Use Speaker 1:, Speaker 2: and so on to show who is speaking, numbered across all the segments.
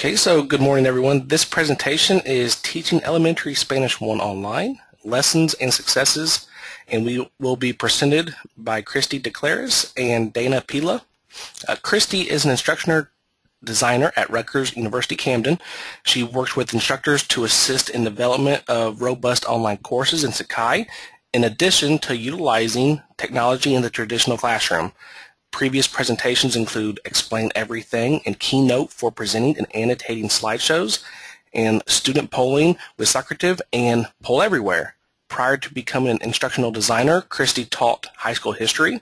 Speaker 1: Okay, so good morning everyone. This presentation is Teaching Elementary Spanish 1 Online, Lessons and Successes, and we will be presented by Christy DeClaris and Dana Pila. Uh, Christy is an instructor designer at Rutgers University Camden. She works with instructors to assist in development of robust online courses in Sakai, in addition to utilizing technology in the traditional classroom. Previous presentations include Explain Everything and Keynote for presenting and annotating slideshows, and student polling with Socrative and Poll Everywhere. Prior to becoming an instructional designer, Christy taught high school history,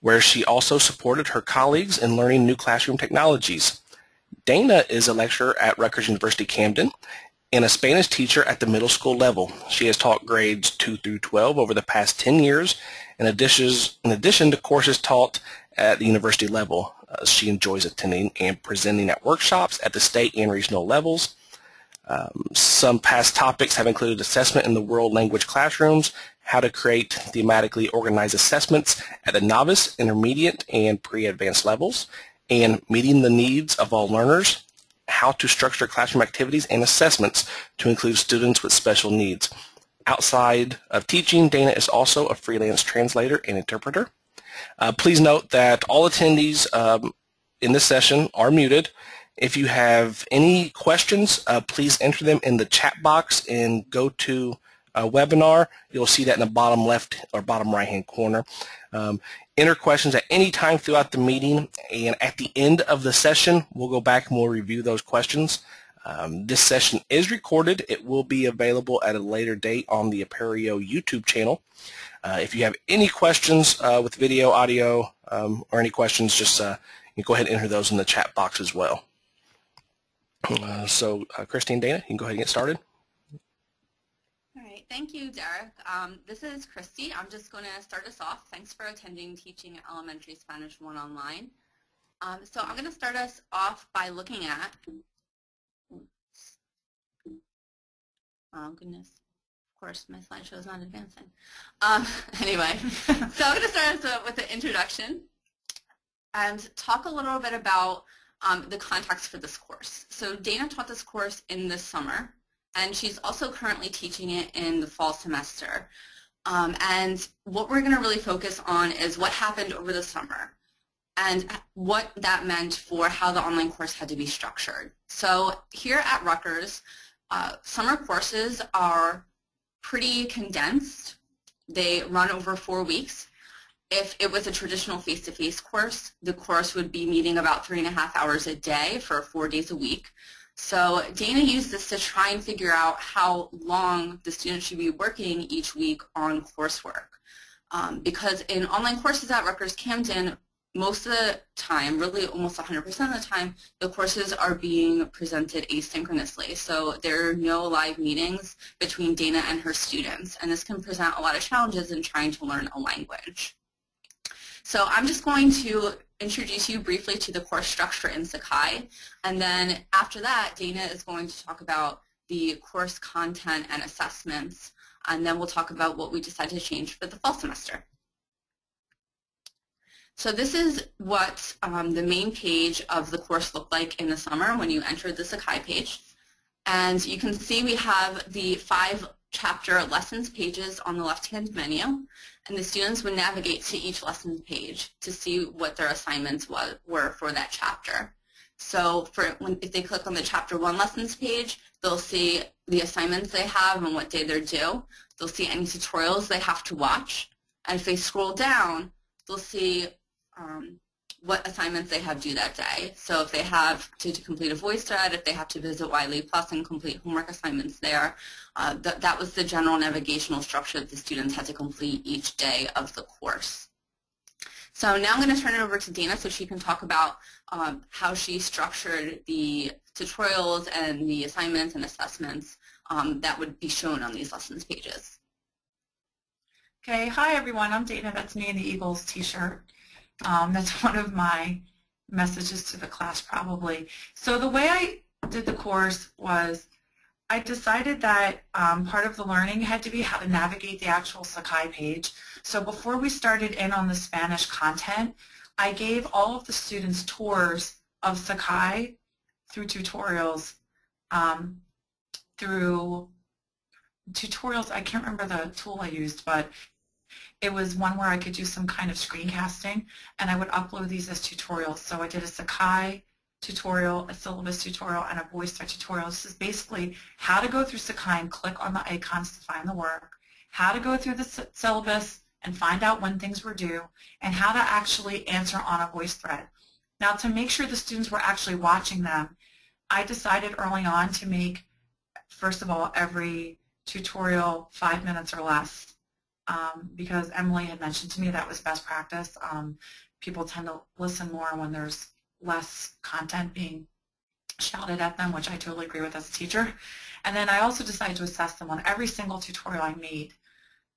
Speaker 1: where she also supported her colleagues in learning new classroom technologies. Dana is a lecturer at Rutgers University Camden and a Spanish teacher at the middle school level. She has taught grades 2 through 12 over the past 10 years in addition, in addition to courses taught at the university level. Uh, she enjoys attending and presenting at workshops at the state and regional levels. Um, some past topics have included assessment in the world language classrooms, how to create thematically organized assessments at the novice, intermediate, and pre-advanced levels, and meeting the needs of all learners, how to structure classroom activities and assessments to include students with special needs. Outside of teaching, Dana is also a freelance translator and interpreter. Uh, please note that all attendees um, in this session are muted. If you have any questions, uh, please enter them in the chat box and go to uh, webinar. You'll see that in the bottom left or bottom right hand corner. Um, enter questions at any time throughout the meeting and at the end of the session we'll go back and we'll review those questions. Um, this session is recorded. It will be available at a later date on the Apereo YouTube channel. Uh, if you have any questions uh, with video, audio, um, or any questions, just uh, you go ahead and enter those in the chat box as well. Uh, so, uh, Christine, Dana, you can go ahead and get started.
Speaker 2: All right, thank you, Derek. Um, this is Christy. I'm just going to start us off. Thanks for attending Teaching Elementary Spanish 1 Online. Um, so I'm going to start us off by looking at, oh goodness, course, my slideshow is not advancing. Um, anyway, so I'm going to start us with the introduction and talk a little bit about um, the context for this course. So Dana taught this course in the summer, and she's also currently teaching it in the fall semester. Um, and what we're going to really focus on is what happened over the summer and what that meant for how the online course had to be structured. So here at Rutgers, uh, summer courses are pretty condensed. They run over four weeks. If it was a traditional face-to-face -face course, the course would be meeting about three and a half hours a day for four days a week. So Dana used this to try and figure out how long the students should be working each week on coursework. Um, because in online courses at Rutgers Camden, most of the time, really almost 100% of the time, the courses are being presented asynchronously. So there are no live meetings between Dana and her students, and this can present a lot of challenges in trying to learn a language. So I'm just going to introduce you briefly to the course structure in Sakai, and then after that, Dana is going to talk about the course content and assessments, and then we'll talk about what we decided to change for the fall semester. So this is what um, the main page of the course looked like in the summer when you entered the Sakai page. And you can see we have the five chapter lessons pages on the left-hand menu, and the students would navigate to each lesson page to see what their assignments was, were for that chapter. So for when, if they click on the chapter one lessons page, they'll see the assignments they have and what day they're due. They'll see any tutorials they have to watch. And if they scroll down, they'll see um, what assignments they have due that day. So if they have to, to, complete a voice thread, if they have to visit Wiley Plus and complete homework assignments there, uh, th that was the general navigational structure that the students had to complete each day of the course. So now I'm going to turn it over to Dana so she can talk about um, how she structured the tutorials and the assignments and assessments um, that would be shown on these lessons pages.
Speaker 3: Okay, hi everyone, I'm Dana, that's me in the Eagles t-shirt. Um, that's one of my messages to the class probably. So the way I did the course was I decided that um, part of the learning had to be how to navigate the actual Sakai page. So before we started in on the Spanish content, I gave all of the students tours of Sakai through tutorials, um, through tutorials, I can't remember the tool I used, but it was one where I could do some kind of screencasting, and I would upload these as tutorials. So I did a Sakai tutorial, a syllabus tutorial, and a VoiceThread tutorial. This is basically how to go through Sakai and click on the icons to find the work, how to go through the syllabus and find out when things were due, and how to actually answer on a VoiceThread. Now to make sure the students were actually watching them, I decided early on to make, first of all, every tutorial five minutes or less um, because Emily had mentioned to me that was best practice. Um, people tend to listen more when there's less content being shouted at them, which I totally agree with as a teacher. And then I also decided to assess them on every single tutorial I made.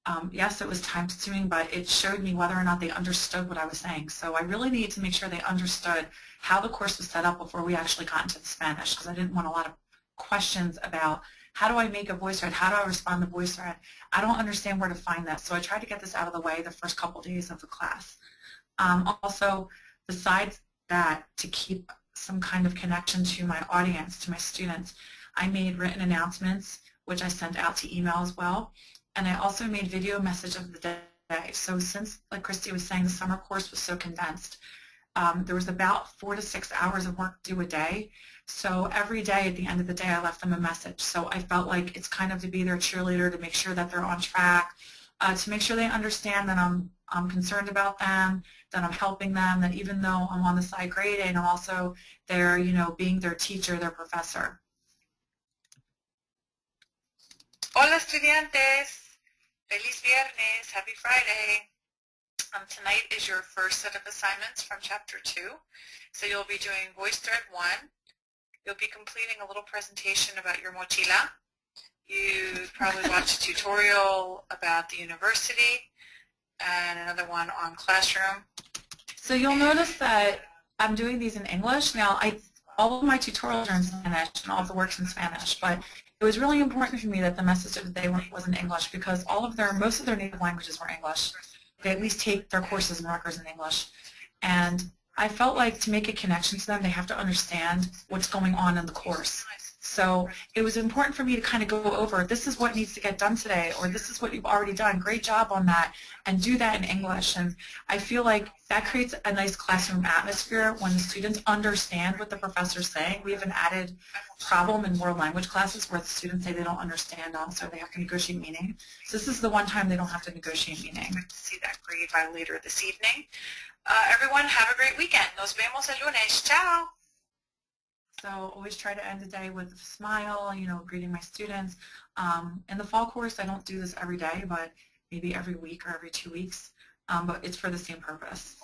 Speaker 3: Um, yes, it was time consuming, but it showed me whether or not they understood what I was saying. So I really needed to make sure they understood how the course was set up before we actually got into the Spanish because I didn't want a lot of questions about how do I make a VoiceThread? How do I respond to VoiceThread? I don't understand where to find that. So I tried to get this out of the way the first couple days of the class. Um, also, besides that, to keep some kind of connection to my audience, to my students, I made written announcements, which I sent out to email as well. And I also made video message of the day. So since, like Christy was saying, the summer course was so condensed, um, there was about four to six hours of work due a day. So every day at the end of the day I left them a message. So I felt like it's kind of to be their cheerleader, to make sure that they're on track, uh, to make sure they understand that I'm, I'm concerned about them, that I'm helping them, that even though I'm on the side grading, I'm also there, you know, being their teacher, their professor.
Speaker 4: Hola estudiantes, feliz viernes, happy Friday. Um, tonight is your first set of assignments from Chapter 2. So you'll be doing VoiceThread 1. You'll be completing a little presentation about your mochila. You probably watched a tutorial about the university and another one on classroom.
Speaker 3: So you'll notice that I'm doing these in English. Now, I, all of my tutorials are in Spanish and all of the work's in Spanish, but it was really important for me that the message of the day was in English because all of their, most of their native languages were English they at least take their courses and records in English. And I felt like to make a connection to them, they have to understand what's going on in the course. So it was important for me to kind of go over, this is what needs to get done today, or this is what you've already done. Great job on that, and do that in English. And I feel like that creates a nice classroom atmosphere when the students understand what the professor's saying. We have an added problem in world language classes where the students say they don't understand, um, so they have to negotiate meaning. So this is the one time they don't have to negotiate meaning.
Speaker 4: I See that grade by later this evening. Uh, everyone, have a great weekend. Nos vemos el lunes. Ciao.
Speaker 3: So always try to end the day with a smile, you know, greeting my students. Um, in the fall course, I don't do this every day, but maybe every week or every two weeks, um, but it's for the same purpose.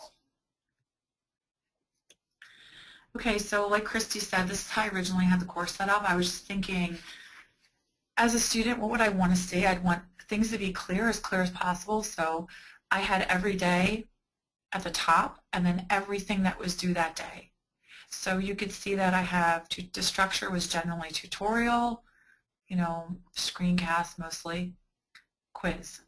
Speaker 3: Okay, so like Christy said, this is how I originally had the course set up. I was just thinking, as a student, what would I want to see? I'd want things to be clear, as clear as possible. So I had every day at the top, and then everything that was due that day. So you could see that I have, to, the structure was generally tutorial, you know, screencast mostly, quiz.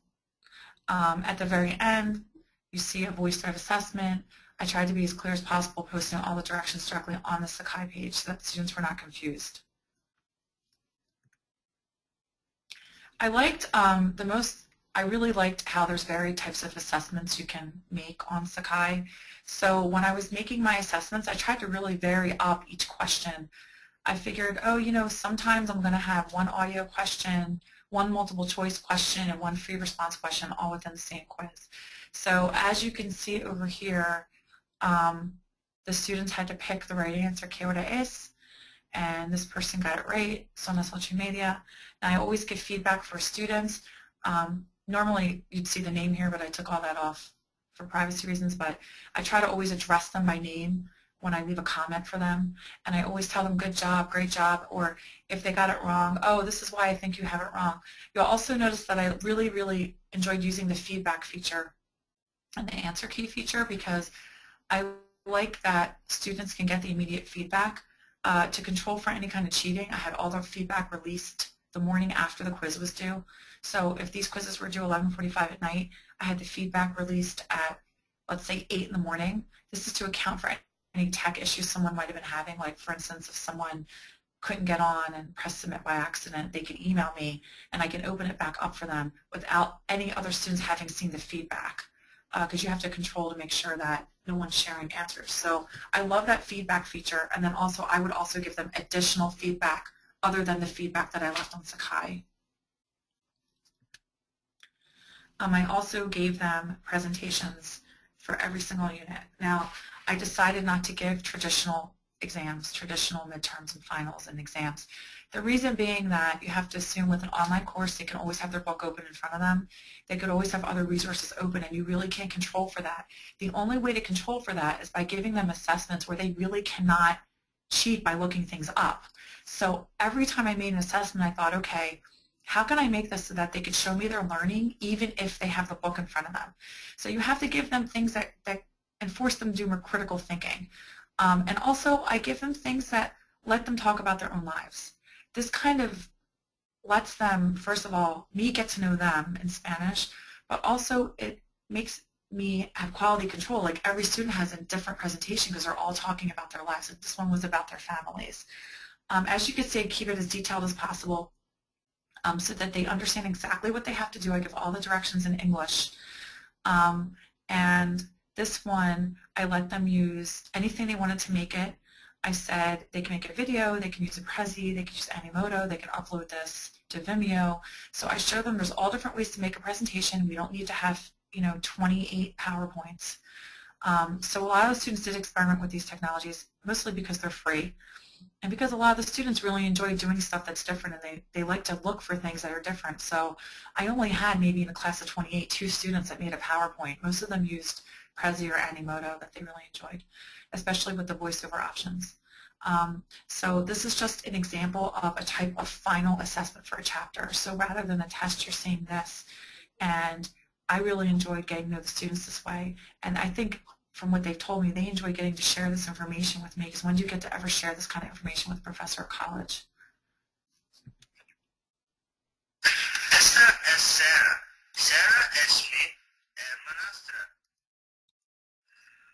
Speaker 3: Um, at the very end, you see a VoiceThread assessment. I tried to be as clear as possible, posting all the directions directly on the Sakai page so that students were not confused. I liked um, the most, I really liked how there's varied types of assessments you can make on Sakai. So when I was making my assessments, I tried to really vary up each question. I figured, oh, you know, sometimes I'm going to have one audio question, one multiple choice question, and one free response question all within the same quiz. So as you can see over here, um, the students had to pick the right answer, que hora es, and this person got it right, son las ocho y media. And I always give feedback for students. Um, normally you'd see the name here, but I took all that off for privacy reasons, but I try to always address them by name when I leave a comment for them, and I always tell them good job, great job, or if they got it wrong, oh, this is why I think you have it wrong. You'll also notice that I really, really enjoyed using the feedback feature and the answer key feature because I like that students can get the immediate feedback. Uh, to control for any kind of cheating, I had all the feedback released the morning after the quiz was due. So if these quizzes were due 11.45 at night, I had the feedback released at, let's say, 8 in the morning. This is to account for any tech issues someone might have been having. Like, for instance, if someone couldn't get on and press submit by accident, they can email me and I can open it back up for them without any other students having seen the feedback because uh, you have to control to make sure that no one's sharing answers. So I love that feedback feature and then also I would also give them additional feedback other than the feedback that I left on Sakai. Um, I also gave them presentations for every single unit. Now, I decided not to give traditional exams, traditional midterms and finals and exams. The reason being that you have to assume with an online course they can always have their book open in front of them. They could always have other resources open and you really can't control for that. The only way to control for that is by giving them assessments where they really cannot cheat by looking things up. So every time I made an assessment I thought, okay, how can I make this so that they could show me their learning even if they have the book in front of them? So you have to give them things that, that and force them to do more critical thinking. Um, and also I give them things that let them talk about their own lives. This kind of lets them, first of all, me get to know them in Spanish, but also it makes me have quality control. Like every student has a different presentation because they're all talking about their lives. This one was about their families. Um, as you can see, keep it as detailed as possible um, so that they understand exactly what they have to do. I give all the directions in English. Um, and this one, I let them use anything they wanted to make it. I said they can make a video, they can use a Prezi, they can use Animoto, they can upload this to Vimeo. So I show them there's all different ways to make a presentation. We don't need to have, you know, 28 PowerPoints. Um, so a lot of students did experiment with these technologies, mostly because they're free. And because a lot of the students really enjoy doing stuff that's different and they, they like to look for things that are different. So I only had maybe in a class of 28, two students that made a PowerPoint. Most of them used Prezi or Animoto that they really enjoyed, especially with the voiceover options. Um, so this is just an example of a type of final assessment for a chapter. So rather than a test, you're seeing this. And I really enjoyed getting to know the students this way. And I think from what they've told me, they enjoy getting to share this information with me because when do you get to ever share this kind of information with a professor at college?
Speaker 5: Sarah. Sarah es mi hermanastra.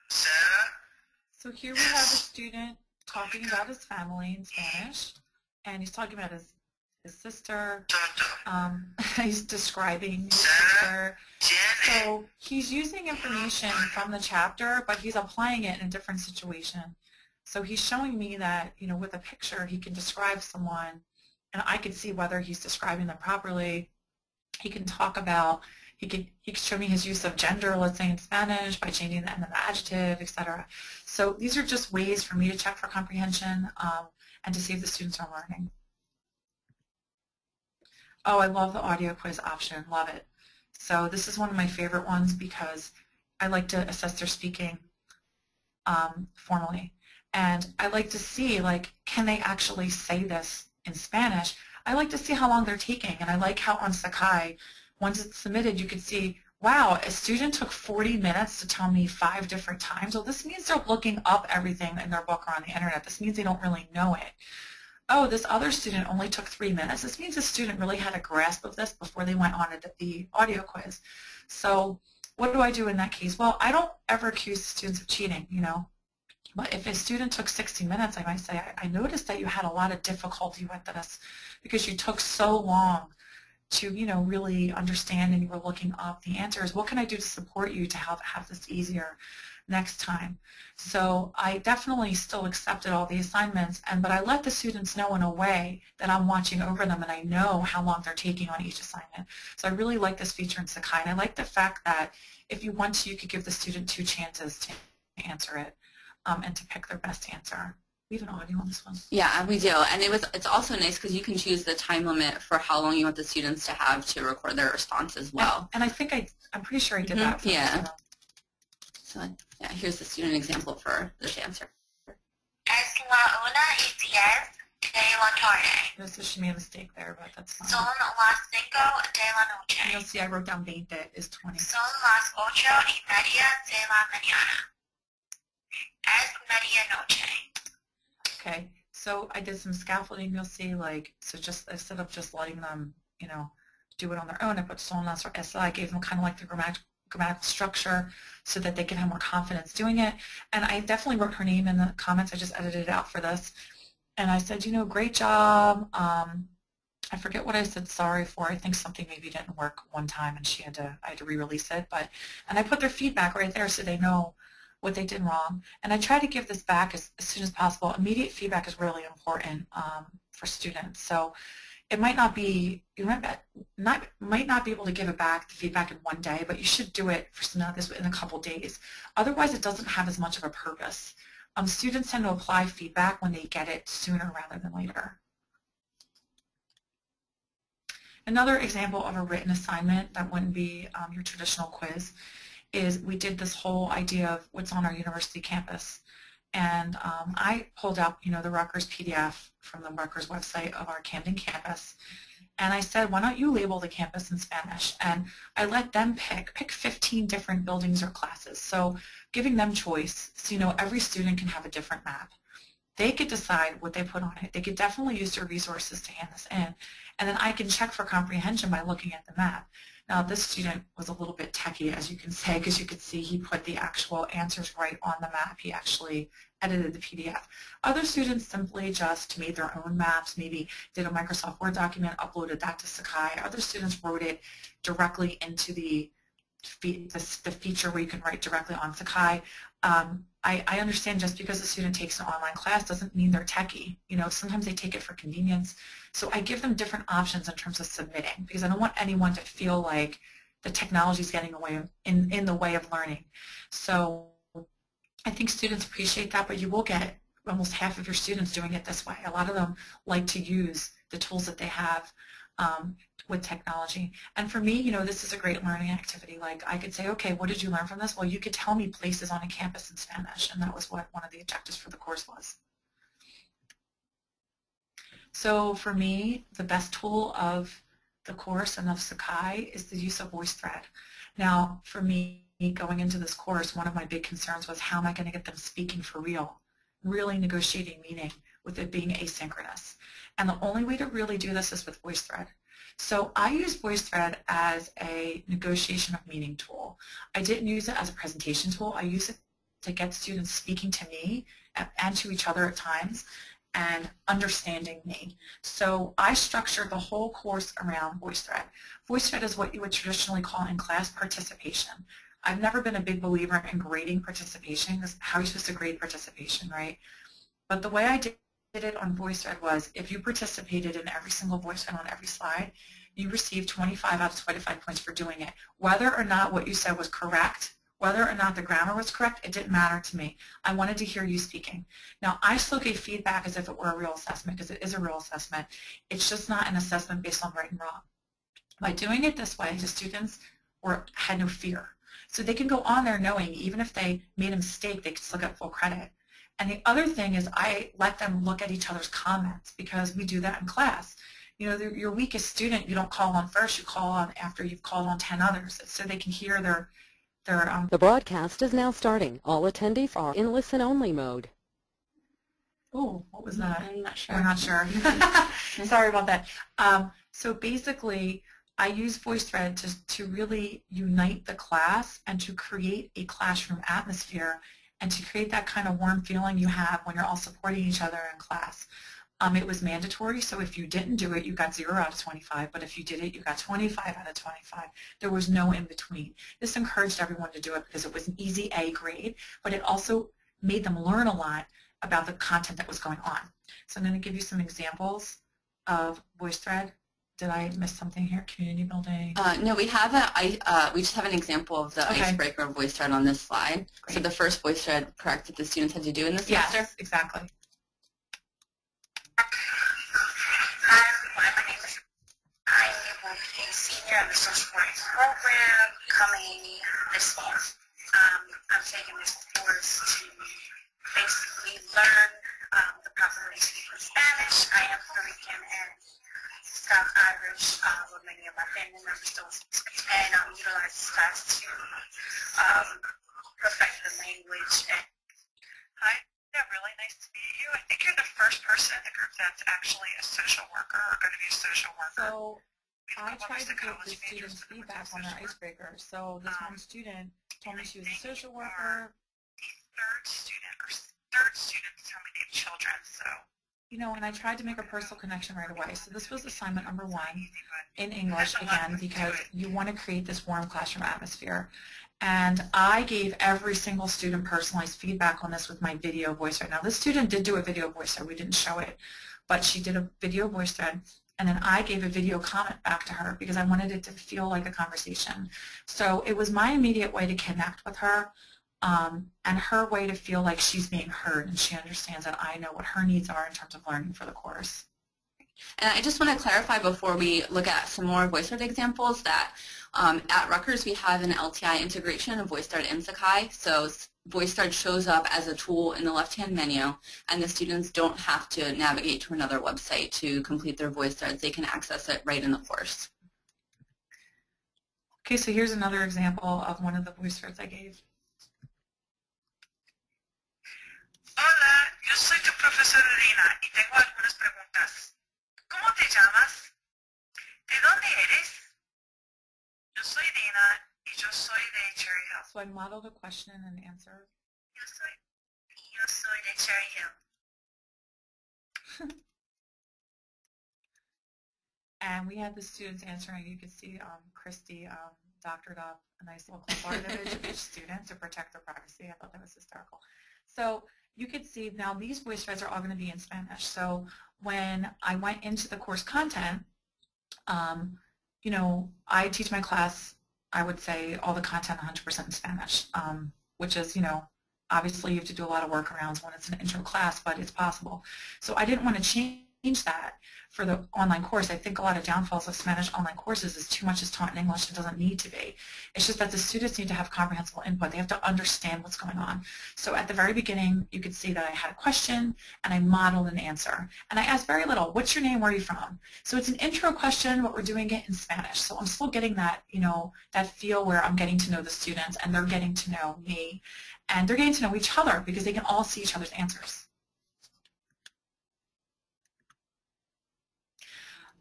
Speaker 5: Sarah.
Speaker 3: So here we have a student talking about his family in Spanish, and he's talking about his his sister. Um, he's describing his sister. So he's using information from the chapter, but he's applying it in a different situation. So he's showing me that, you know, with a picture, he can describe someone, and I can see whether he's describing them properly. He can talk about, he can, he can show me his use of gender, let's say in Spanish, by changing the end of the adjective, etc. So these are just ways for me to check for comprehension um, and to see if the students are learning. Oh, I love the audio quiz option. Love it. So this is one of my favorite ones because I like to assess their speaking um, formally. And I like to see, like, can they actually say this in Spanish? I like to see how long they're taking. And I like how on Sakai, once it's submitted, you can see, wow, a student took 40 minutes to tell me five different times. Well, this means they're looking up everything in their book or on the internet. This means they don't really know it oh, this other student only took three minutes. This means the student really had a grasp of this before they went on to the audio quiz. So what do I do in that case? Well, I don't ever accuse students of cheating, you know. But if a student took 60 minutes, I might say, I, I noticed that you had a lot of difficulty with this because you took so long to, you know, really understand and you were looking up the answers. What can I do to support you to help have this easier? Next time. So I definitely still accepted all the assignments, and but I let the students know in a way that I'm watching over them and I know how long they're taking on each assignment. So I really like this feature in Sakai, and I like the fact that if you want to, you could give the student two chances to answer it um, and to pick their best answer. We have an audio on this one.
Speaker 2: Yeah, we do, and it was. It's also nice because you can choose the time limit for how long you want the students to have to record their response as well.
Speaker 3: And, and I think I, I'm pretty sure I did
Speaker 2: mm -hmm.
Speaker 3: that.
Speaker 2: yeah. So yeah, here's the student example for this answer.
Speaker 5: Es la una y diez de la tarde.
Speaker 3: This should be a mistake there, but that's fine.
Speaker 5: Son las cinco de la noche.
Speaker 3: You'll see I wrote down 20 is 20.
Speaker 5: Son las ocho y media de la mañana. Es medianoche.
Speaker 3: Okay, so I did some scaffolding. You'll see, like, so just instead of just letting them, you know, do it on their own, I put son las or esa. I gave them kind of like the grammatical grammatical structure so that they can have more confidence doing it. And I definitely wrote her name in the comments. I just edited it out for this. And I said, you know, great job. Um, I forget what I said sorry for. I think something maybe didn't work one time and she had to, I had to re-release it. But, and I put their feedback right there so they know what they did wrong. And I try to give this back as, as soon as possible. Immediate feedback is really important um, for students. So it might not be, you might not, might not be able to give it back, the feedback in one day, but you should do it for some of this in a couple days. Otherwise, it doesn't have as much of a purpose. Um, students tend to apply feedback when they get it sooner rather than later. Another example of a written assignment that wouldn't be um, your traditional quiz is we did this whole idea of what's on our university campus. And um, I pulled up, you know, the Rutgers PDF from the Rutgers website of our Camden campus. And I said, why don't you label the campus in Spanish? And I let them pick, pick 15 different buildings or classes. So giving them choice, so you know every student can have a different map. They could decide what they put on it. They could definitely use their resources to hand this in. And then I can check for comprehension by looking at the map. Now this student was a little bit techy, as you can say, because you could see he put the actual answers right on the map. He actually edited the PDF. Other students simply just made their own maps, maybe did a Microsoft Word document, uploaded that to Sakai. Other students wrote it directly into the, the, the feature where you can write directly on Sakai. Um, I, I, understand just because a student takes an online class doesn't mean they're techie. You know, sometimes they take it for convenience. So I give them different options in terms of submitting because I don't want anyone to feel like the technology is getting away in, in the way of learning. So I think students appreciate that, but you will get almost half of your students doing it this way. A lot of them like to use the tools that they have um, with technology. And for me, you know, this is a great learning activity. Like I could say, okay, what did you learn from this? Well, you could tell me places on a campus in Spanish, and that was what one of the objectives for the course was. So for me, the best tool of the course and of Sakai is the use of VoiceThread. Now, for me, going into this course, one of my big concerns was how am I going to get them speaking for real, really negotiating meaning with it being asynchronous. And the only way to really do this is with VoiceThread. So I use VoiceThread as a negotiation of meaning tool. I didn't use it as a presentation tool. I use it to get students speaking to me and to each other at times and understanding me. So I structured the whole course around VoiceThread. VoiceThread is what you would traditionally call in class participation. I've never been a big believer in grading participation how are you supposed to grade participation, right? But the way I did it on VoiceThread was if you participated in every single VoiceThread on every slide, you received 25 out of 25 points for doing it. Whether or not what you said was correct, whether or not the grammar was correct, it didn't matter to me. I wanted to hear you speaking. Now, I still gave feedback as if it were a real assessment because it is a real assessment. It's just not an assessment based on right and wrong. By doing it this way, the students were, had no fear. So they can go on there knowing even if they made a mistake, they could still get full credit. And the other thing is I let them look at each other's comments because we do that in class. You know, your weakest student, you don't call on first, you call on after you've called on 10 others so they can hear their, their um,
Speaker 6: The broadcast is now starting. All attendees are in listen-only mode.
Speaker 3: Oh, what was that?
Speaker 2: I'm not sure.
Speaker 3: We're not sure. Sorry about that. Um, so basically, I use VoiceThread to, to really unite the class and to create a classroom atmosphere and to create that kind of warm feeling you have when you're all supporting each other in class. Um, it was mandatory, so if you didn't do it, you got 0 out of 25, but if you did it, you got 25 out of 25. There was no in between. This encouraged everyone to do it because it was an easy A grade, but it also made them learn a lot about the content that was going on. So I'm going to give you some examples of VoiceThread did I miss something here? Community building?
Speaker 2: Uh, no, we have a, I, uh, we just have an example of the
Speaker 3: Okay.
Speaker 2: icebreaker of VoiceThread on this slide. So the first VoiceThread, correct, that the students had to do in the semester?
Speaker 3: Yes, exactly.
Speaker 5: Hi everyone, my name is I am a senior in the social work program coming this month. Um, I'm taking this course to basically learn um, the proper way to speak Spanish. I am Puerto Rican and South Irish, uh, where many of my family members don't speak, and um, utilize this class to um, perfect the language. And
Speaker 4: Hi. Yeah, really nice to meet you. I think you're the first person in the group that's actually a social worker or going to be a social worker.
Speaker 3: So I tried to
Speaker 4: college
Speaker 3: the students feedback on their icebreaker. So this
Speaker 4: Um,
Speaker 3: one student told me she was a social worker.
Speaker 4: The third student or third student to tell me they have children, so
Speaker 3: You know, and I tried to make a personal connection right away. So this was assignment number one. in English again because you want to create this warm classroom atmosphere. And I gave every single student personalized feedback on this with my video voice thread. Now this student did do a video voice thread, we didn't show it, but she did a video voice thread and then I gave a video comment back to her because I wanted it to feel like a conversation. So it was my immediate way to connect with her um, and her way to feel like she's being heard and she understands that I know what her needs are in terms of learning for the course.
Speaker 2: And I just want to clarify before we look at some more VoiceThread examples that um, at Rutgers we have an LTI integration of VoiceThread and Sakai. So VoiceThread shows up as a tool in the left-hand menu and the students don't have to navigate to another website to complete their VoiceThreads. They can access it right in the course.
Speaker 3: Okay, so here's another example of one of the voice threads I gave.
Speaker 4: Hola, yo soy tu profesora Rina y tengo algunas preguntas. ¿Cómo te llamas? ¿De dónde eres? Yo soy Dina y yo soy de Cherry Hill.
Speaker 3: So I modeled a question and an answer.
Speaker 5: Yo soy, yo soy de Cherry Hill.
Speaker 3: And we had the students answering. You could see um, Christy um, doctored up a nice little clip art image of each student to protect their privacy. I thought that was hysterical. So you could see now these voice threads are all going to be in Spanish. So when I went into the course content, um, you know, I teach my class, I would say all the content 100% in Spanish, um, which is, you know, obviously you have to do a lot of workarounds when it's an intro class, but it's possible. So I didn't want to change that for the online course. I think a lot of downfalls of Spanish online courses is too much is taught in English. It doesn't need to be. It's just that the students need to have comprehensible input. They have to understand what's going on. So at the very beginning, you could see that I had a question and I modeled an answer. And I asked very little, what's your name, where are you from? So it's an intro question, but we're doing it in Spanish. So I'm still getting that, you know, that feel where I'm getting to know the students and they're getting to know me. And they're getting to know each other because they can all see each other's answers.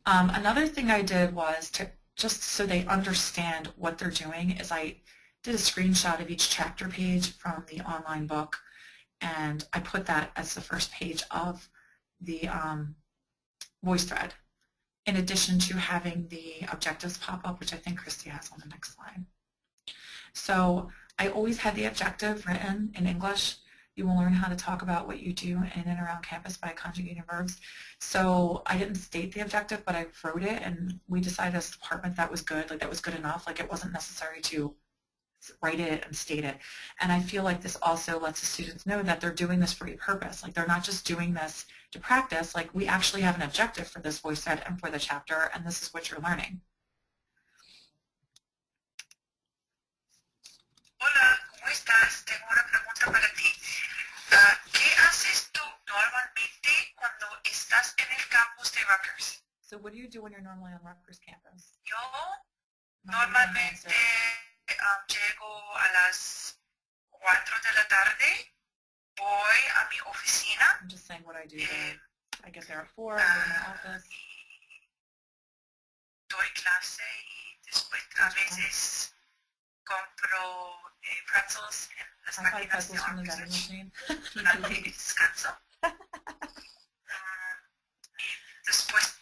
Speaker 3: Um, another thing I did was to just so they understand what they're doing is I did a screenshot of each chapter page from the online book and I put that as the first page of the um, voice thread in addition to having the objectives pop up, which I think Christy has on the next slide. So I always had the objective written in English. You will learn how to talk about what you do in and around campus by conjugating verbs. So I didn't state the objective, but I wrote it, and we decided as a department that was good, like that was good enough. Like it wasn't necessary to write it and state it. And I feel like this also lets the students know that they're doing this for a purpose. Like they're not just doing this to practice. Like we actually have an objective for this voice set and for the chapter, and this is what you're learning.
Speaker 4: Hola, ¿cómo estás? Tengo una pregunta para ti. Ah, ¿Qué haces tú normalmente cuando estás en el campus de Rutgers?
Speaker 3: So what do you do when you're normally on Rutgers campus?
Speaker 4: Yo normalmente um, llego a las 4 de la tarde, voy a mi oficina
Speaker 3: I'm just saying what I do
Speaker 4: eh.
Speaker 3: I get there at 4, I go to my office.
Speaker 4: doy clase y después a veces compro eh, pretzels en las
Speaker 3: I buy
Speaker 4: máquinas de
Speaker 3: pretzels from the vending
Speaker 4: Rutgers
Speaker 3: machine.
Speaker 4: durante mi descanso. Ah, después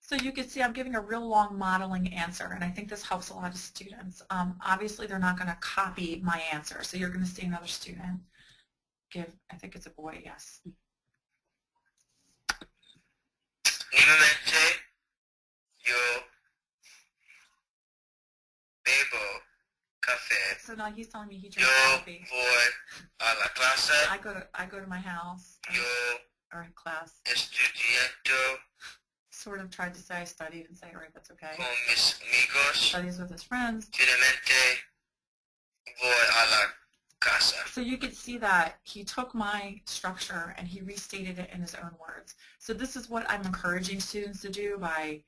Speaker 3: So you can see I'm giving a real long modeling answer, and I think this helps a lot of students. Um, obviously, they're not going to copy my answer, so you're going to see another student give, I think it's a boy, yes.
Speaker 7: Normalmente yo bebo café.
Speaker 3: So now he's telling me he drinks
Speaker 7: Yo
Speaker 3: coffee.
Speaker 7: voy a la clase.
Speaker 3: I go to I go to my house
Speaker 7: Yo
Speaker 3: or class.
Speaker 7: estudiando
Speaker 3: Sort of tried to say I studied and say, right, that's okay.
Speaker 7: con mis amigos.
Speaker 3: Studies with his friends.
Speaker 7: Finalmente voy a la casa.
Speaker 3: So you could see that he took my structure and he restated it in his own words. So this is what I'm encouraging students to do by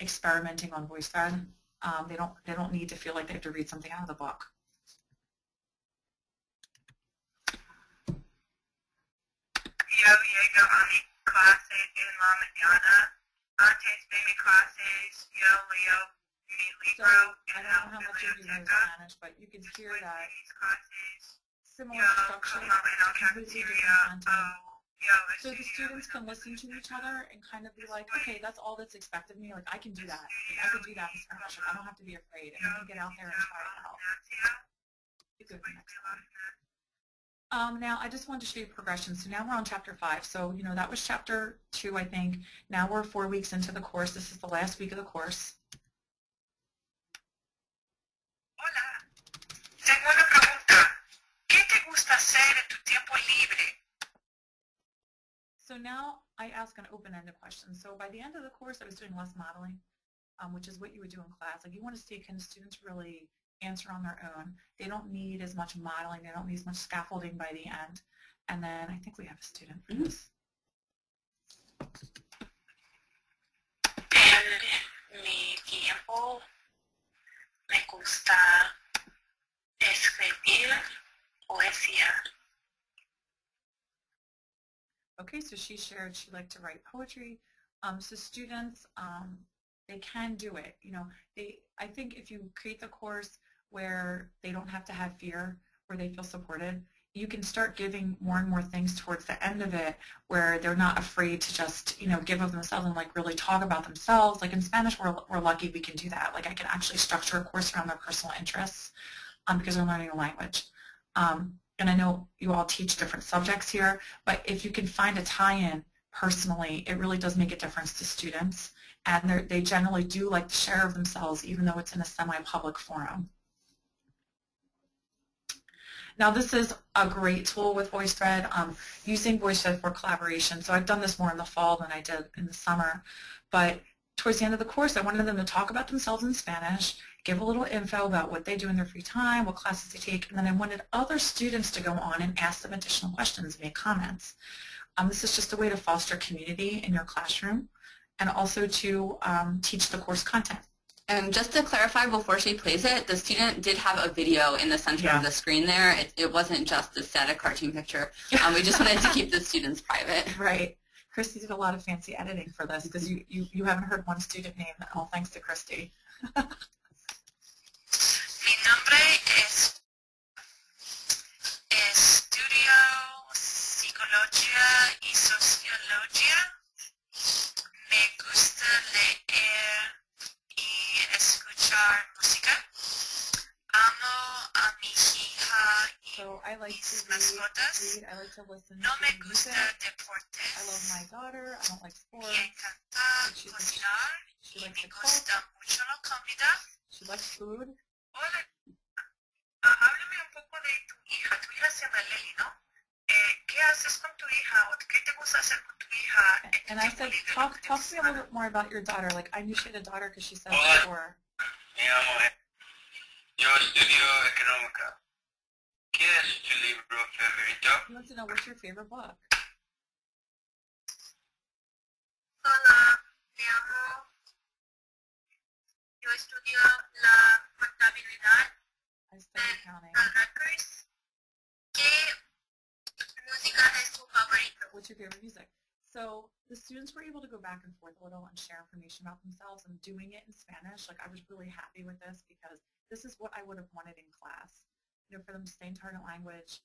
Speaker 3: experimenting on VoiceThread. Um, they don't they don't need to feel like they have to read something out of the book.
Speaker 4: yo llego a mi clase en la mañana
Speaker 5: antes de mi clases, yo leo mi
Speaker 3: So
Speaker 5: libro
Speaker 3: I
Speaker 5: en
Speaker 3: don't
Speaker 5: la
Speaker 3: know how much you know
Speaker 5: biblioteca.
Speaker 3: Spanish, but you can hear that
Speaker 5: mis
Speaker 3: similar
Speaker 5: yo
Speaker 3: structure,
Speaker 5: como en la
Speaker 3: completely different
Speaker 5: cafeteria
Speaker 3: content. So the students can listen to each other and kind of be like, okay, that's all that's expected of me. Like I can do that. I can do that in. I don't have to be afraid. And I can get out there and try it out. The next one. Um, now I just wanted to show you progression. So now we're on chapter five. So you know that was chapter two, I think. Now we're four weeks into the course. This is the last week of the course.
Speaker 5: Hola. Tengo una pregunta. ¿Qué te gusta hacer en tu tiempo libre?
Speaker 3: So now I ask an open-ended question. So by the end of the course, I was doing less modeling, um, which is what you would do in class. Like you want to see can students really answer on their own. They don't need as much modeling. They don't need as much scaffolding by the end. And then I think we have a student for this.
Speaker 5: En mi tiempo me gusta escribir poesía.
Speaker 3: Okay, so she shared she liked to write poetry. Um, so students, um, they can do it. You know, they. I think if you create the course where they don't have to have fear, where they feel supported, you can start giving more and more things towards the end of it where they're not afraid to just, you know, give of themselves and like really talk about themselves. Like in Spanish, we're, we're lucky we can do that. Like I can actually structure a course around their personal interests um, because they're learning a language. Um, and I know you all teach different subjects here, but if you can find a tie-in personally, it really does make a difference to students. And they're- generally do like to share of themselves, even though it's in a semi-public forum. Now this is a great tool with VoiceThread, um, using VoiceThread for collaboration. So I've done this more in the fall than I did in the summer. But towards the end of the course, I wanted them to talk about themselves in Spanish, give a little info about what they do in their free time, what classes they take, and then I wanted other students to go on and ask them additional questions, make comments. Um, this is just a way to foster community in your classroom and also to um, teach the course content.
Speaker 2: And just to clarify before she plays it, the student did have a video in the center
Speaker 3: Yeah.
Speaker 2: of the screen there. It, it wasn't just a static cartoon picture. Um, we just wanted to keep the students private.
Speaker 3: Right. Christy did a lot of fancy editing for this because you, you, you haven't heard one student name, all thanks to Christy. read I like to listen
Speaker 5: No me
Speaker 3: to
Speaker 5: gusta
Speaker 3: music.
Speaker 5: deportes.
Speaker 3: I love my daughter. I don't like sports. She- She likes to cook.
Speaker 5: mucho la comida.
Speaker 3: She likes food.
Speaker 5: Ah, háblame un poco de tu hija. Tu hija se llama Lely, ¿no? Eh, ¿Qué haces con tu hija o qué te gusta hacer con tu hija?
Speaker 3: And I said, talk, talk to me a little bit more about your daughter. Like I knew she had a daughter because she said before.
Speaker 7: Mi amo, yo estudio económica. ¿Qué es tu libro favorito?
Speaker 3: He wants to know what's your favorite book. I study accounting. What's your favorite music? So the students were able to go back and forth a little and share information about themselves and doing it in Spanish. Like I was really happy with this because this is what I would have wanted in class. You know, for them to stay in target language,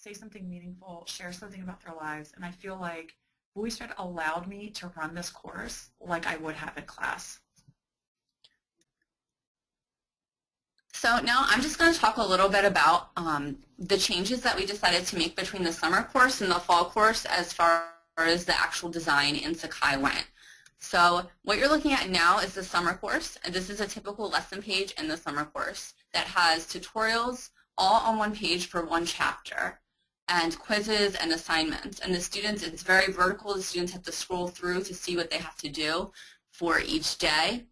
Speaker 3: say something meaningful, share something about their lives. And I feel like VoiceThread allowed me to run this course like I would have in class.
Speaker 2: So now I'm just going to talk a little bit about um, the changes that we decided to make between the summer course and the fall course as far as the actual design in Sakai went. So what you're looking at now is the summer course, this is a typical lesson page in the summer course that has tutorials all on one page for one chapter and quizzes and assignments. And the students, it's very vertical. The students have to scroll through to see what they have to do for each day.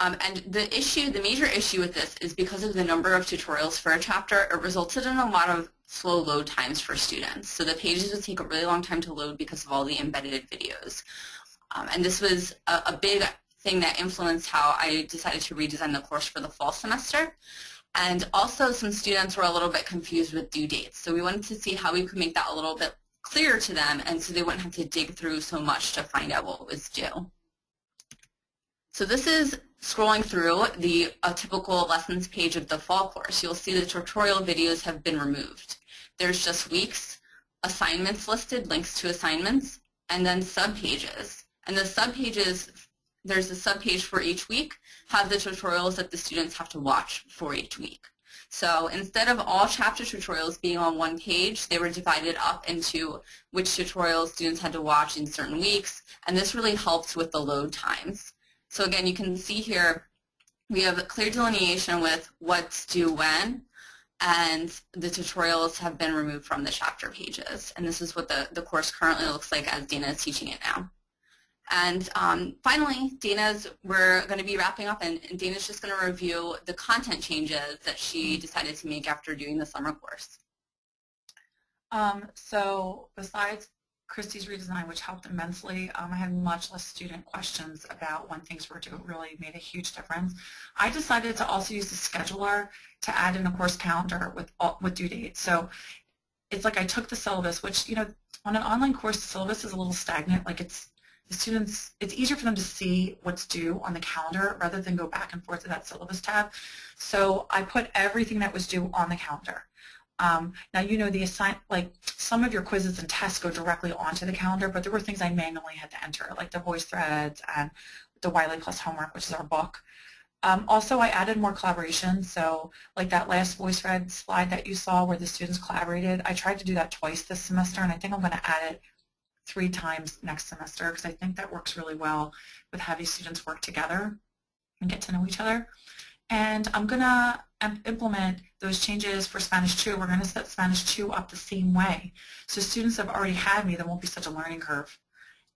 Speaker 2: Um, and the issue, the major issue with this is because of the number of tutorials for a chapter, it resulted in a lot of slow load times for students. So the pages would take a really long time to load because of all the embedded videos. Um, and this was a, a big thing that influenced how I decided to redesign the course for the fall semester. And also some students were a little bit confused with due dates. So we wanted to see how we could make that a little bit clearer to them and so they wouldn't have to dig through so much to find out what was due. So this is scrolling through the typical lessons page of the fall course. You'll see the tutorial videos have been removed. There's just weeks, assignments listed, links to assignments, and then subpages. And the subpages, there's a subpage for each week, have the tutorials that the students have to watch for each week. So instead of all chapter tutorials being on one page, they were divided up into which tutorials students had to watch in certain weeks, and this really helps with the load times. So again, you can see here we have a clear delineation with what's due when, and the tutorials have been removed from the chapter pages. And this is what the, the course currently looks like as Dana is teaching it now. And um, finally, Dana's, we're going to be wrapping up, and, and Dana's just going to review the content changes that she decided to make after doing the summer course.
Speaker 3: Um, so besides Christie's redesign, which helped immensely, um, I had much less student questions about when things were due. Really made a huge difference. I decided to also use the scheduler to add in a course calendar with, with due dates. So it's like I took the syllabus, which, you know, on an online course, the syllabus is a little stagnant. Like it's the students, it's easier for them to see what's due on the calendar rather than go back and forth to that syllabus tab. So I put everything that was due on the calendar. Um, now you know the assign like some of your quizzes and tests go directly onto the calendar, but there were things I manually had to enter, like the VoiceThreads and the Wiley Plus homework, which is our book. Um, also, I added more collaboration. So, like that last VoiceThread slide that you saw where the students collaborated, I tried to do that twice this semester, and I think I'm going to add it three times next semester because I think that works really well with having students work together and get to know each other. And I'm going to implement those changes for Spanish 2. We're going to set Spanish 2 up the same way. So students have already had me, there won't be such a learning curve.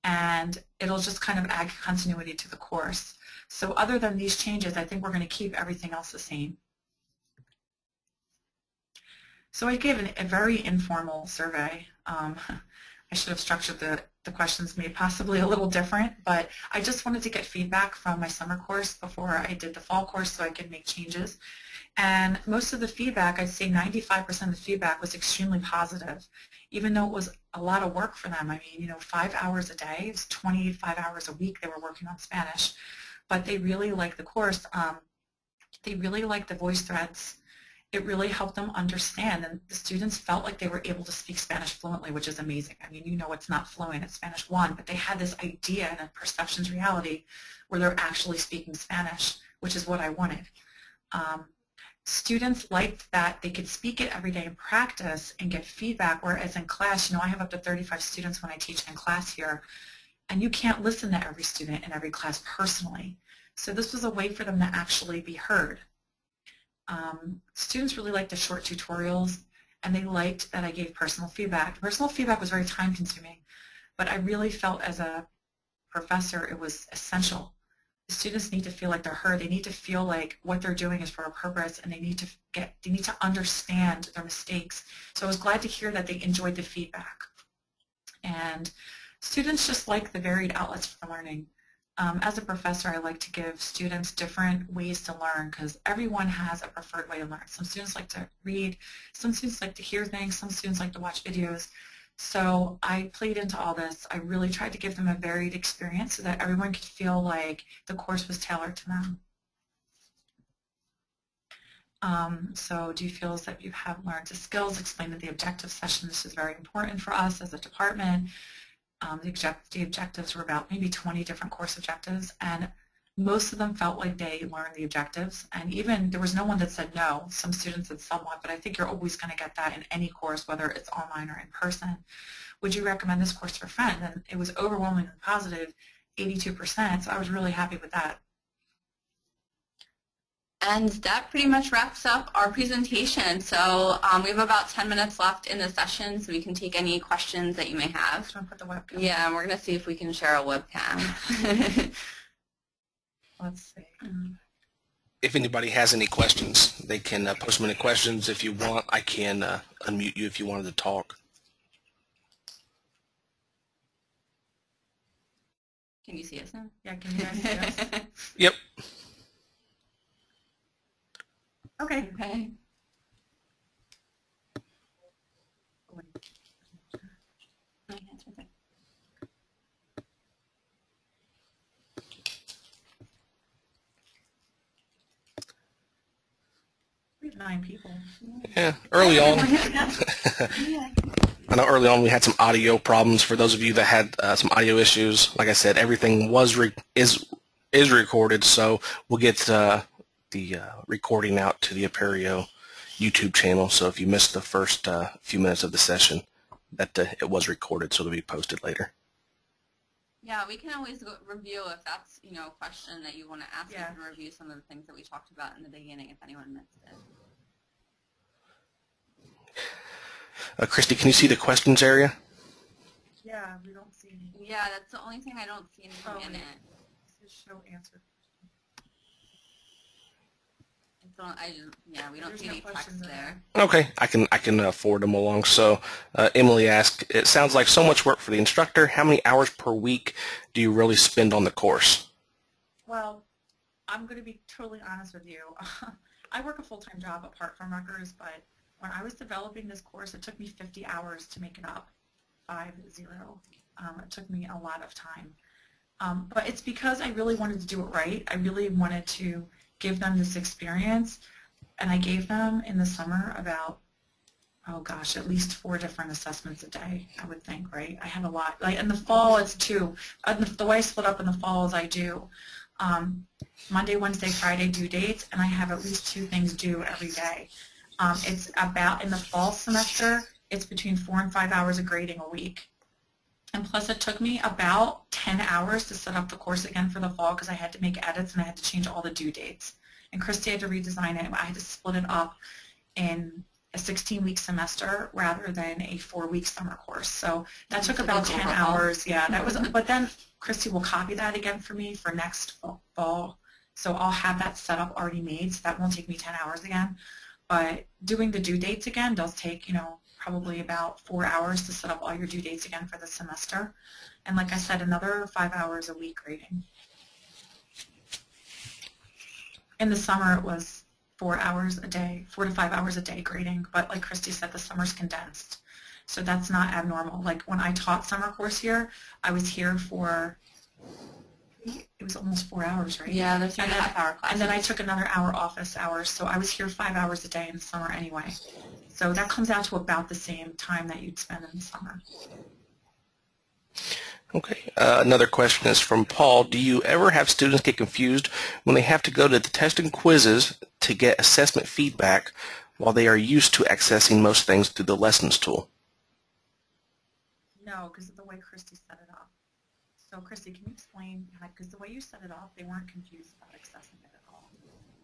Speaker 3: And it'll just kind of add continuity to the course. So other than these changes, I think we're going to keep everything else the same. So I gave an, a very informal survey. Um, I should have structured the, the questions maybe possibly a little different, but I just wanted to get feedback from my summer course before I did the fall course so I could make changes. And most of the feedback, I'd say 95% of the feedback was extremely positive, even though it was a lot of work for them. I mean, you know, five hours a day, it was 25 hours a week they were working on Spanish, but they really liked the course. Um, they really liked the VoiceThreads it really helped them understand and the students felt like they were able to speak Spanish fluently, which is amazing. I mean, you know it's not fluent, it's Spanish 1, but they had this idea and a perceptions reality where they're actually speaking Spanish, which is what I wanted. Um, students liked that they could speak it every day in practice and get feedback, whereas in class, you know, I have up to 35 students when I teach in class here, and you can't listen to every student in every class personally. So this was a way for them to actually be heard. Um, students really liked the short tutorials and they liked that I gave personal feedback. Personal feedback was very time consuming, but I really felt as a professor it was essential. The students need to feel like they're heard. They need to feel like what they're doing is for a purpose and they need to get they need to understand their mistakes. So I was glad to hear that they enjoyed the feedback. And students just like the varied outlets for learning. Um, as a professor, I like to give students different ways to learn because everyone has a preferred way to learn. Some students like to read, some students like to hear things, some students like to watch videos. So I played into all this. I really tried to give them a varied experience so that everyone could feel like the course was tailored to them. Um, so do you feel that you have learned the skills, explain the objective session. This is very important for us as a department. Um, the, object the objectives were about maybe 20 different course objectives, and most of them felt like they learned the objectives. And even there was no one that said no. Some students said somewhat, but I think you're always going to get that in any course, whether it's online or in person. Would you recommend this course for friends? And it was overwhelmingly positive, 82%, so I was really happy with that.
Speaker 2: And that pretty much wraps up our presentation. So um, we have about 10 minutes left in the session, so we can take any questions that you may have.
Speaker 3: Do you want to put the webcam?
Speaker 2: Yeah, and we're going to see if we can share a webcam.
Speaker 3: Let's see.
Speaker 1: If anybody has any questions, they can uh, post them any questions. If you want, I can uh, unmute you if you wanted to talk.
Speaker 2: can you see us now?
Speaker 3: Yeah, can you guys see us?
Speaker 1: Yep.
Speaker 3: Okay.
Speaker 2: Okay.
Speaker 3: Nine people.
Speaker 1: Yeah, early on. I know early on we had some audio problems. For those of you that had uh, some audio issues, like I said, everything was is is recorded, so we'll get uh, the uh, recording out to the Apereo YouTube channel. So if you missed the first uh, few minutes of the session, that uh, it was recorded, so it'll be posted later.
Speaker 2: Yeah, we can always go review if that's, you know, a question that you want to ask.
Speaker 3: Yeah.
Speaker 2: We can review some of the things that we talked about in the beginning if anyone missed it.
Speaker 1: Uh, Christy, can you see the questions area?
Speaker 3: Yeah, we don't see any.
Speaker 2: Yeah, that's the only thing I don't see anything
Speaker 3: Oh,
Speaker 2: in
Speaker 3: yeah.
Speaker 2: it.
Speaker 3: This is show answer.
Speaker 2: It's on, I, yeah, we don't
Speaker 3: There's
Speaker 2: see
Speaker 3: no
Speaker 2: any text
Speaker 3: questions in
Speaker 2: there.
Speaker 1: Okay, I can I can uh, forward them along. So uh, Emily asked, "It sounds like so much work for the instructor. How many hours per week do you really spend on the course?"
Speaker 3: Well, I'm going to be totally honest with you. I work a full-time job apart from Rutgers, but when I was developing this course, it took me 50 hours to make it up, five zero. Um, it took me a lot of time. Um, but it's because I really wanted to do it right. I really wanted to give them this experience, and I gave them in the summer about oh gosh, at least four different assessments a day, I would think, right? I had a lot. Like in the fall, it's two. The, the way I split up in the fall is I do um, Monday, Wednesday, Friday due dates, and I have at least two things due every day. Um, it's about, in the fall semester, it's between four and five hours of grading a week. And plus it took me about 10 hours to set up the course again for the fall because I had to make edits and I had to change all the due dates. And Christy had to redesign it. I had to split it up in a 16-week semester rather than a four-week summer course. So that took about 10
Speaker 2: overhaul.
Speaker 3: hours. Yeah, that was. But then Christy will copy that again for me for next fall. So I'll have that set up already made. So that won't take me 10 hours again. But doing the due dates again does take, you know, probably about four hours to set up all your due dates again for the semester. And like I said, another five hours a week grading. In the summer, it was four hours a day, four to five hours a day grading. But like Christy said, the summer's condensed. So that's not abnormal. Like when I taught summer course here, I was here for, it was almost four hours, right?
Speaker 2: Yeah, there's
Speaker 3: And
Speaker 2: and a
Speaker 3: then-
Speaker 2: half hour classes.
Speaker 3: And then I took another hour office hours, so I was here five hours a day in the summer anyway. So that comes out to about the same time that you'd spend in the summer.
Speaker 1: Okay. Uh, another question is from Paul. Do you ever have students get confused when they have to go to the test and quizzes to get assessment feedback while they are used to accessing most things through the lessons tool?
Speaker 3: No, because of the way Christy set it up. So Christy, can you explain, because the way you set it up, they weren't confused about accessing it at all.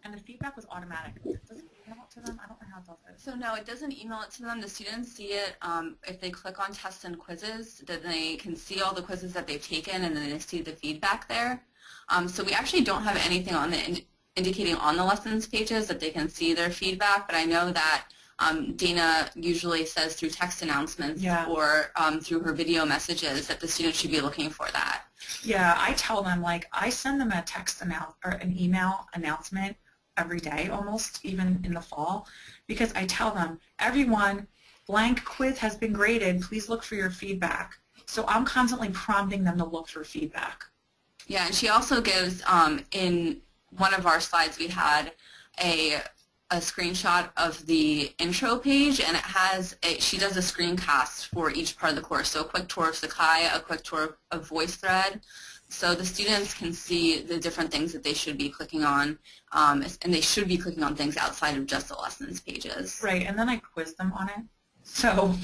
Speaker 3: And the feedback was automatic. Does it email it to them? I don't know how it does it.
Speaker 2: So no, it doesn't email it to them. The students see it um, if they click on tests and quizzes. Then they can see all the quizzes that they've taken, and then they see the feedback there. Um, so we actually don't have anything on the ind- indicating on the lessons pages that they can see their feedback. But I know that um, Dana usually says through text announcements
Speaker 3: Yeah.
Speaker 2: or um, through her video messages that the students should be looking for that.
Speaker 3: Yeah, I tell them like I send them a text announce or an email announcement every day almost, even in the fall, because I tell them everyone blank quiz has been graded. Please look for your feedback. So I'm constantly prompting them to look for feedback.
Speaker 2: Yeah, and she also gives um, in one of our slides we had a a screenshot of the intro page, and it has a, she does a screencast for each part of the course. So a quick tour of Sakai, a quick tour of VoiceThread, so the students can see the different things that they should be clicking on, um, and they should be clicking on things outside of just the lessons pages.
Speaker 3: Right, and then I quiz them on it. So,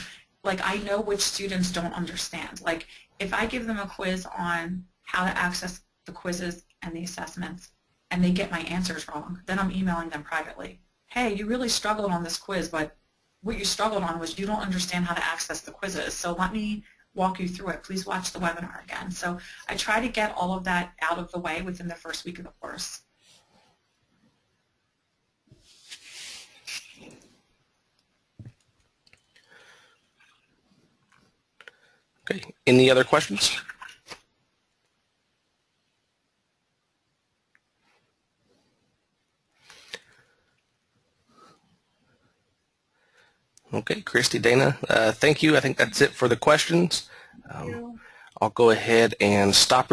Speaker 3: like, I know which students don't understand. Like, if I give them a quiz on how to access the quizzes and the assessments, and they get my answers wrong, then I'm emailing them privately. Hey, you really struggled on this quiz, but what you struggled on was you don't understand how to access the quizzes. So let me walk you through it. Please watch the webinar again. So I try to get all of that out of the way within the first week of the course.
Speaker 1: Okay. Any other questions? Okay, Christy, Dana, uh, thank you. I think that's it for the questions. Um, I'll go ahead and stop